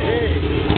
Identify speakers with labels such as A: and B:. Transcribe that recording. A: Ei.